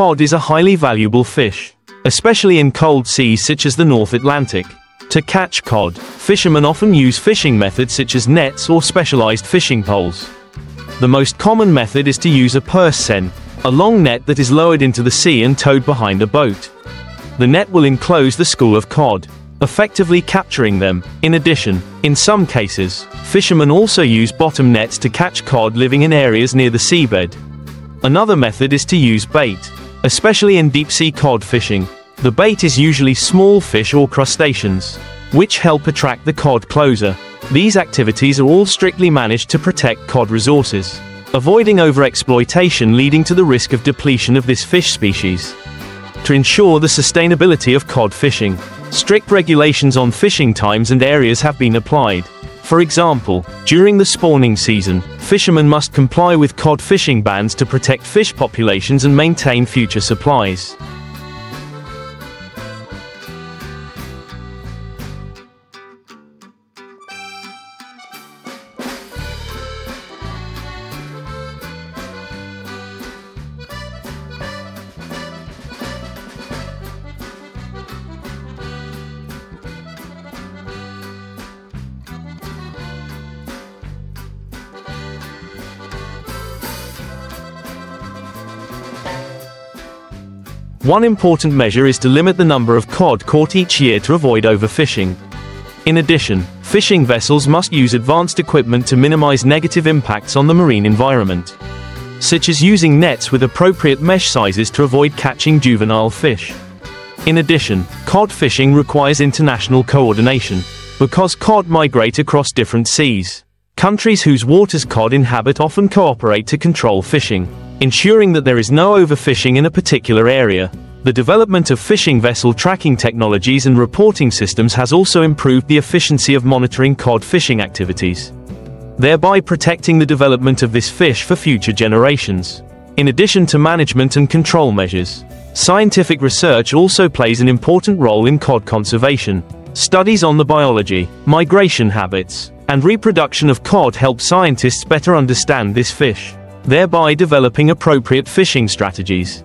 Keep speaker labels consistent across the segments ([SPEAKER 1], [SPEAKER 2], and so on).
[SPEAKER 1] Cod is a highly valuable fish, especially in cold seas such as the North Atlantic. To catch cod, fishermen often use fishing methods such as nets or specialized fishing poles. The most common method is to use a purse seine, a long net that is lowered into the sea and towed behind a boat. The net will enclose the school of cod, effectively capturing them. In addition, in some cases, fishermen also use bottom nets to catch cod living in areas near the seabed. Another method is to use bait, especially in deep-sea cod fishing. The bait is usually small fish or crustaceans, which help attract the cod closer. These activities are all strictly managed to protect cod resources, avoiding overexploitation leading to the risk of depletion of this fish species. To ensure the sustainability of cod fishing, strict regulations on fishing times and areas have been applied. For example, during the spawning season, fishermen must comply with cod fishing bans to protect fish populations and maintain future supplies. One important measure is to limit the number of cod caught each year to avoid overfishing. In addition, fishing vessels must use advanced equipment to minimize negative impacts on the marine environment, such as using nets with appropriate mesh sizes to avoid catching juvenile fish. In addition, cod fishing requires international coordination, because cod migrate across different seas. Countries whose waters cod inhabit often cooperate to control fishing ensuring that there is no overfishing in a particular area. The development of fishing vessel tracking technologies and reporting systems has also improved the efficiency of monitoring cod fishing activities, thereby protecting the development of this fish for future generations. In addition to management and control measures, scientific research also plays an important role in cod conservation. Studies on the biology, migration habits, and reproduction of cod help scientists better understand this fish thereby developing appropriate fishing strategies.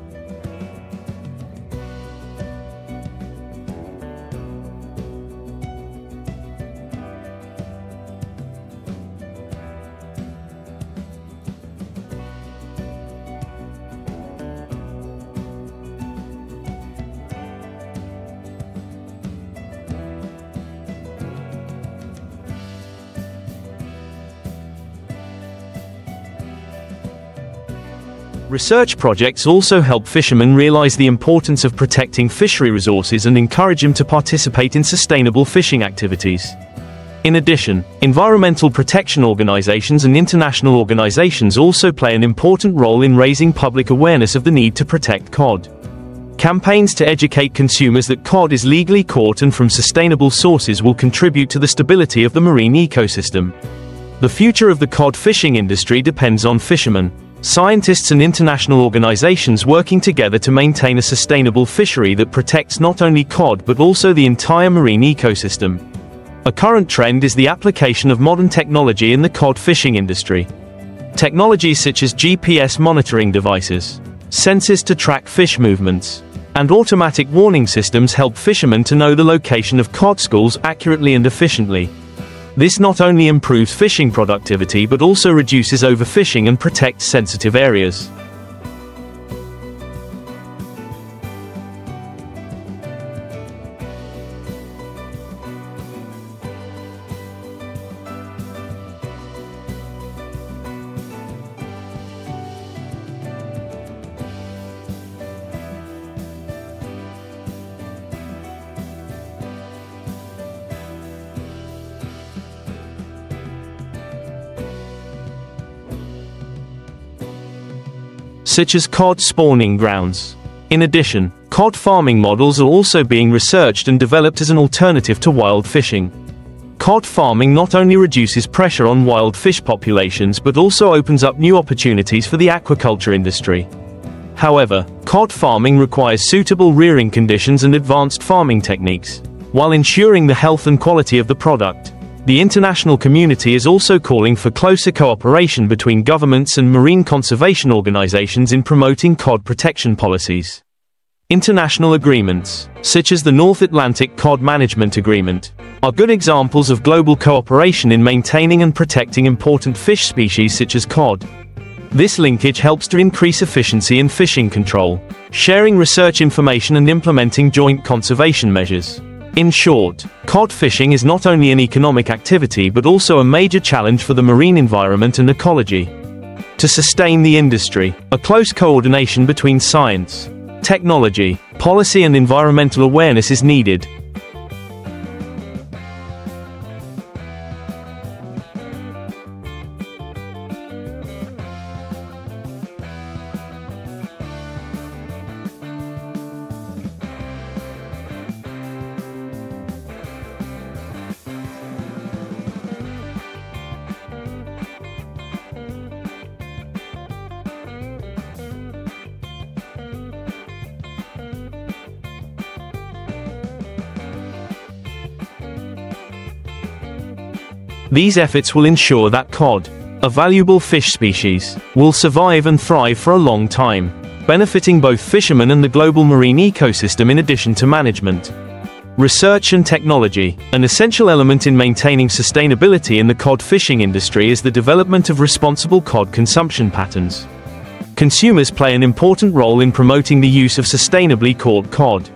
[SPEAKER 1] Research projects also help fishermen realize the importance of protecting fishery resources and encourage them to participate in sustainable fishing activities. In addition, environmental protection organizations and international organizations also play an important role in raising public awareness of the need to protect cod. Campaigns to educate consumers that cod is legally caught and from sustainable sources will contribute to the stability of the marine ecosystem. The future of the cod fishing industry depends on fishermen, Scientists and international organizations working together to maintain a sustainable fishery that protects not only cod but also the entire marine ecosystem. A current trend is the application of modern technology in the cod fishing industry. Technologies such as GPS monitoring devices, sensors to track fish movements, and automatic warning systems help fishermen to know the location of cod schools accurately and efficiently. This not only improves fishing productivity but also reduces overfishing and protects sensitive areas. Such as cod spawning grounds. In addition, cod farming models are also being researched and developed as an alternative to wild fishing. Cod farming not only reduces pressure on wild fish populations but also opens up new opportunities for the aquaculture industry. However, cod farming requires suitable rearing conditions and advanced farming techniques, while ensuring the health and quality of the product. The international community is also calling for closer cooperation between governments and marine conservation organizations in promoting cod protection policies. International agreements, such as the North Atlantic Cod Management Agreement, are good examples of global cooperation in maintaining and protecting important fish species such as cod. This linkage helps to increase efficiency in fishing control, sharing research information and implementing joint conservation measures. In short, cod fishing is not only an economic activity but also a major challenge for the marine environment and ecology. To sustain the industry, a close coordination between science, technology, policy and environmental awareness is needed, These efforts will ensure that cod, a valuable fish species, will survive and thrive for a long time, benefiting both fishermen and the global marine ecosystem in addition to management. Research and technology. An essential element in maintaining sustainability in the cod fishing industry is the development of responsible cod consumption patterns. Consumers play an important role in promoting the use of sustainably caught cod.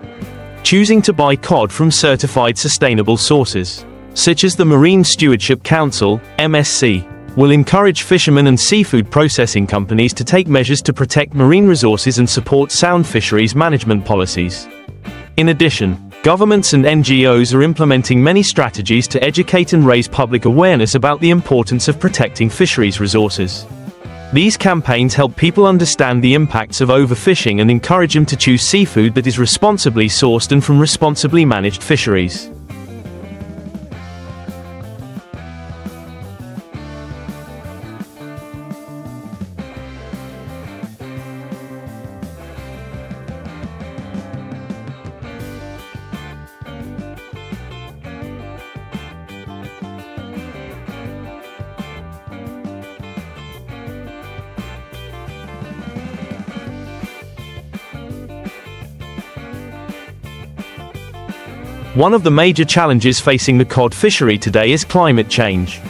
[SPEAKER 1] Choosing to buy cod from certified sustainable sources such as the Marine Stewardship Council, MSC, will encourage fishermen and seafood processing companies to take measures to protect marine resources and support sound fisheries management policies. In addition, governments and NGOs are implementing many strategies to educate and raise public awareness about the importance of protecting fisheries resources. These campaigns help people understand the impacts of overfishing and encourage them to choose seafood that is responsibly sourced and from responsibly managed fisheries. One of the major challenges facing the cod fishery today is climate change.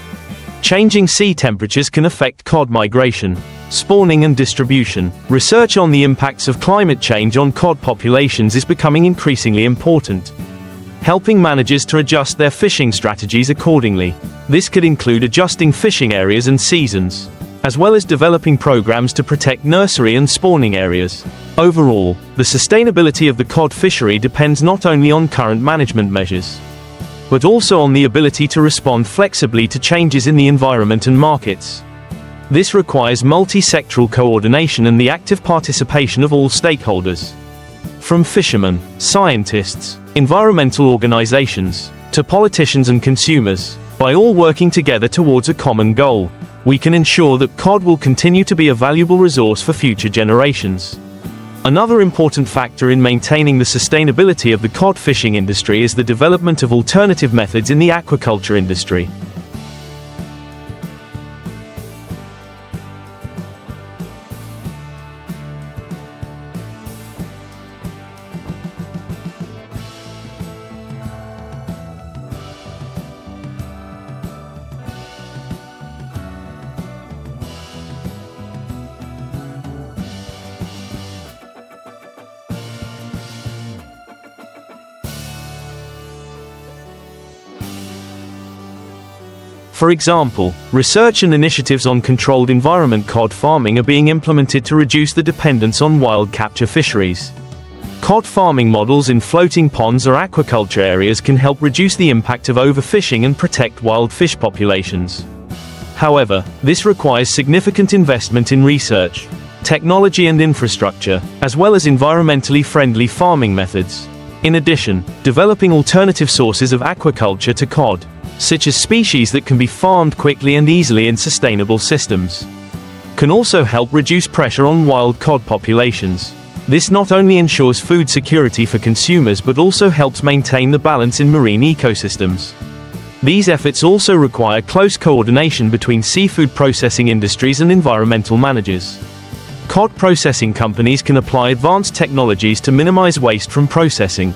[SPEAKER 1] Changing sea temperatures can affect cod migration, spawning and distribution. Research on the impacts of climate change on cod populations is becoming increasingly important, helping managers to adjust their fishing strategies accordingly. This could include adjusting fishing areas and seasons, as well as developing programs to protect nursery and spawning areas. Overall, the sustainability of the cod fishery depends not only on current management measures, but also on the ability to respond flexibly to changes in the environment and markets. This requires multi-sectoral coordination and the active participation of all stakeholders. From fishermen, scientists, environmental organizations, to politicians and consumers, by all working together towards a common goal we can ensure that cod will continue to be a valuable resource for future generations. Another important factor in maintaining the sustainability of the cod fishing industry is the development of alternative methods in the aquaculture industry. For example, research and initiatives on controlled environment cod farming are being implemented to reduce the dependence on wild capture fisheries. Cod farming models in floating ponds or aquaculture areas can help reduce the impact of overfishing and protect wild fish populations. However, this requires significant investment in research, technology and infrastructure, as well as environmentally friendly farming methods. In addition, developing alternative sources of aquaculture to cod, such as species that can be farmed quickly and easily in sustainable systems, can also help reduce pressure on wild cod populations. This not only ensures food security for consumers but also helps maintain the balance in marine ecosystems. These efforts also require close coordination between seafood processing industries and environmental managers. Cod processing companies can apply advanced technologies to minimize waste from processing,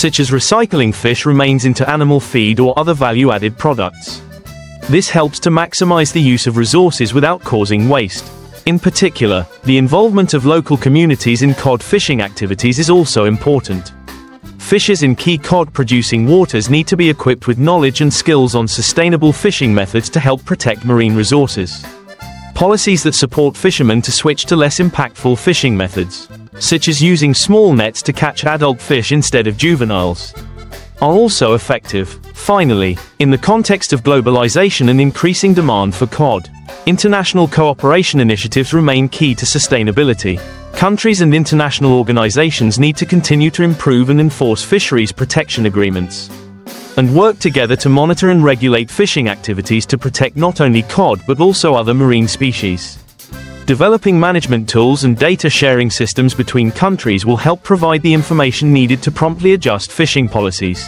[SPEAKER 1] such as recycling fish remains into animal feed or other value-added products. This helps to maximize the use of resources without causing waste. In particular, the involvement of local communities in cod fishing activities is also important. Fishers in key cod producing waters need to be equipped with knowledge and skills on sustainable fishing methods to help protect marine resources. Policies that support fishermen to switch to less impactful fishing methods, such as using small nets to catch adult fish instead of juveniles, are also effective. Finally, in the context of globalization and increasing demand for cod, international cooperation initiatives remain key to sustainability. Countries and international organizations need to continue to improve and enforce fisheries protection agreements and work together to monitor and regulate fishing activities to protect not only cod but also other marine species. Developing management tools and data sharing systems between countries will help provide the information needed to promptly adjust fishing policies.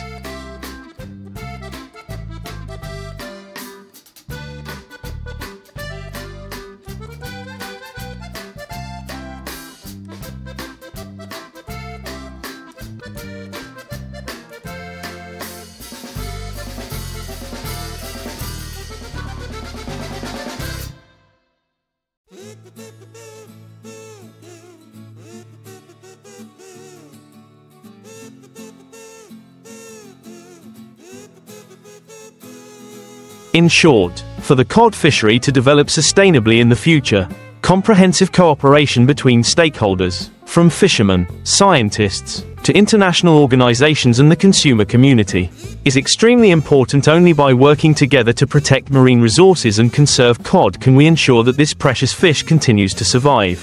[SPEAKER 1] In short, for the cod fishery to develop sustainably in the future, comprehensive cooperation between stakeholders, from fishermen, scientists, to international organizations and the consumer community, is extremely important only by working together to protect marine resources and conserve cod can we ensure that this precious fish continues to survive,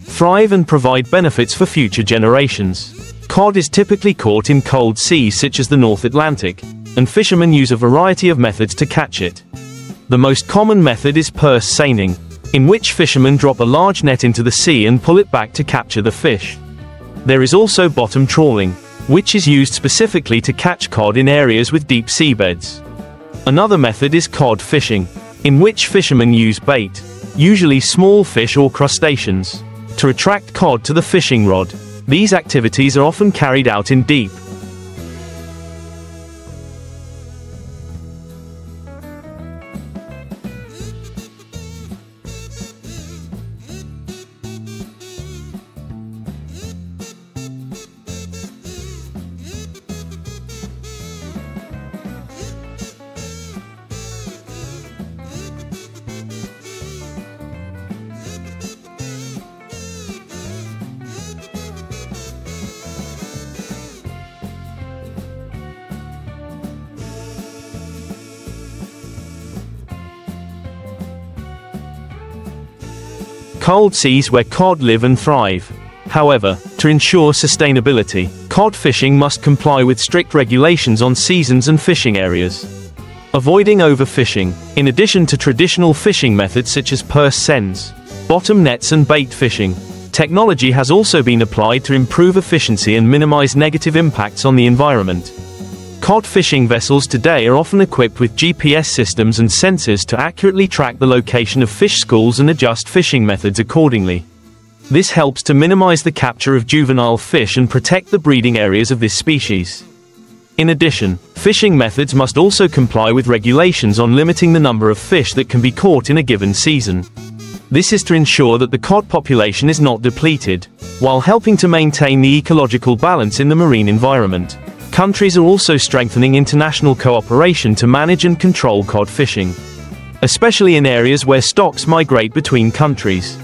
[SPEAKER 1] thrive and provide benefits for future generations. Cod is typically caught in cold seas such as the North Atlantic, and fishermen use a variety of methods to catch it. The most common method is purse seining, in which fishermen drop a large net into the sea and pull it back to capture the fish. There is also bottom trawling, which is used specifically to catch cod in areas with deep seabeds. Another method is cod fishing, in which fishermen use bait, usually small fish or crustaceans, to attract cod to the fishing rod. These activities are often carried out in deep, cold seas where cod live and thrive. However, to ensure sustainability, cod fishing must comply with strict regulations on seasons and fishing areas. Avoiding overfishing, in addition to traditional fishing methods such as purse seines, bottom nets and bait fishing, technology has also been applied to improve efficiency and minimize negative impacts on the environment. Cod fishing vessels today are often equipped with GPS systems and sensors to accurately track the location of fish schools and adjust fishing methods accordingly. This helps to minimize the capture of juvenile fish and protect the breeding areas of this species. In addition, fishing methods must also comply with regulations on limiting the number of fish that can be caught in a given season. This is to ensure that the cod population is not depleted, while helping to maintain the ecological balance in the marine environment. Countries are also strengthening international cooperation to manage and control cod fishing, especially in areas where stocks migrate between countries.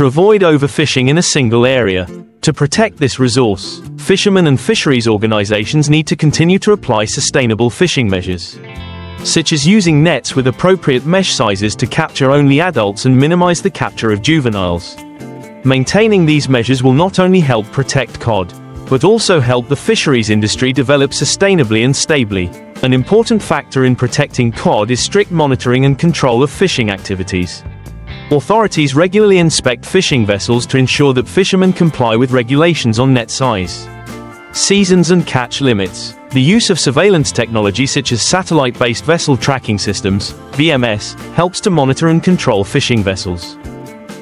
[SPEAKER 1] To avoid overfishing in a single area. To protect this resource, fishermen and fisheries organizations need to continue to apply sustainable fishing measures, such as using nets with appropriate mesh sizes to capture only adults and minimize the capture of juveniles. Maintaining these measures will not only help protect cod, but also help the fisheries industry develop sustainably and stably. An important factor in protecting cod is strict monitoring and control of fishing activities. Authorities regularly inspect fishing vessels to ensure that fishermen comply with regulations on net size, seasons and catch limits. The use of surveillance technology such as satellite-based vessel tracking systems, VMS, helps to monitor and control fishing vessels,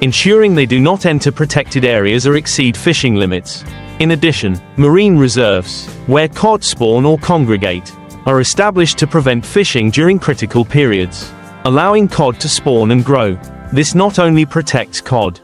[SPEAKER 1] ensuring they do not enter protected areas or exceed fishing limits. In addition, marine reserves, where cod spawn or congregate, are established to prevent fishing during critical periods, allowing cod to spawn and grow. This not only protects cod,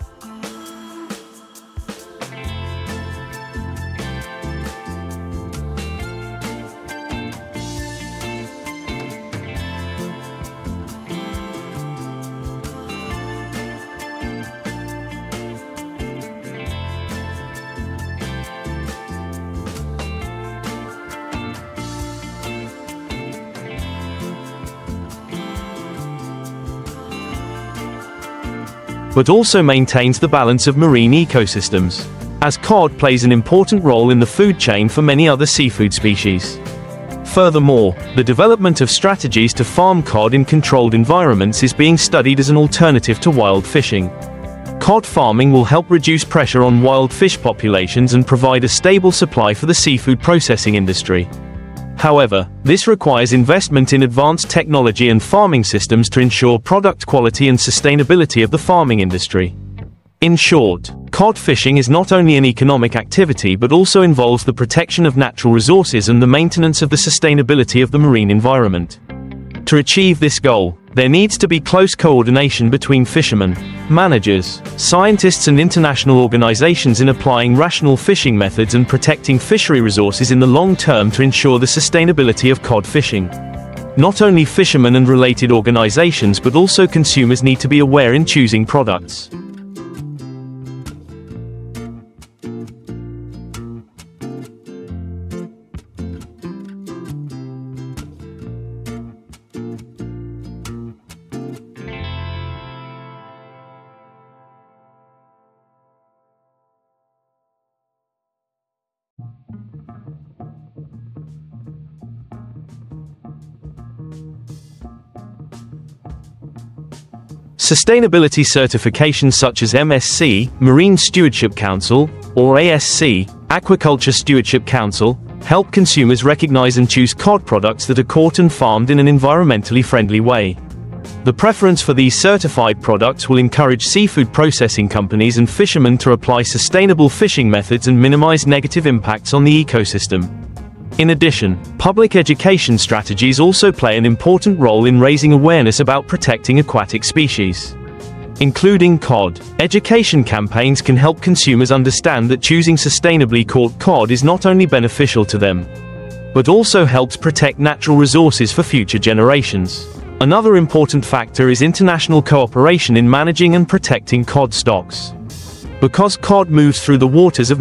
[SPEAKER 1] but also maintains the balance of marine ecosystems, as cod plays an important role in the food chain for many other seafood species. Furthermore, the development of strategies to farm cod in controlled environments is being studied as an alternative to wild fishing. Cod farming will help reduce pressure on wild fish populations and provide a stable supply for the seafood processing industry. However, this requires investment in advanced technology and farming systems to ensure product quality and sustainability of the farming industry. In short, cod fishing is not only an economic activity but also involves the protection of natural resources and the maintenance of the sustainability of the marine environment. To achieve this goal, there needs to be close coordination between fishermen, managers, scientists and international organizations in applying rational fishing methods and protecting fishery resources in the long term to ensure the sustainability of cod fishing. Not only fishermen and related organizations but also consumers need to be aware in choosing products. Sustainability certifications such as MSC, Marine Stewardship Council, or ASC, Aquaculture Stewardship Council, help consumers recognize and choose cod products that are caught and farmed in an environmentally friendly way. The preference for these certified products will encourage seafood processing companies and fishermen to apply sustainable fishing methods and minimize negative impacts on the ecosystem. In addition, public education strategies also play an important role in raising awareness about protecting aquatic species. Including cod, education campaigns can help consumers understand that choosing sustainably caught cod is not only beneficial to them, but also helps protect natural resources for future generations. Another important factor is international cooperation in managing and protecting cod stocks. Because cod moves through the waters of